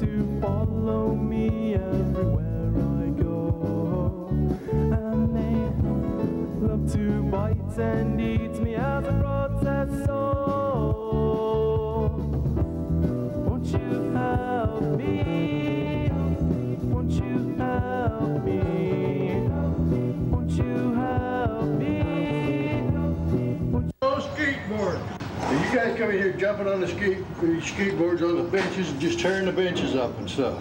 to follow me everywhere I go. And they love to bite and eat me as a protest. You guys coming here jumping on the skate, skateboards on the benches and just tearing the benches up and stuff.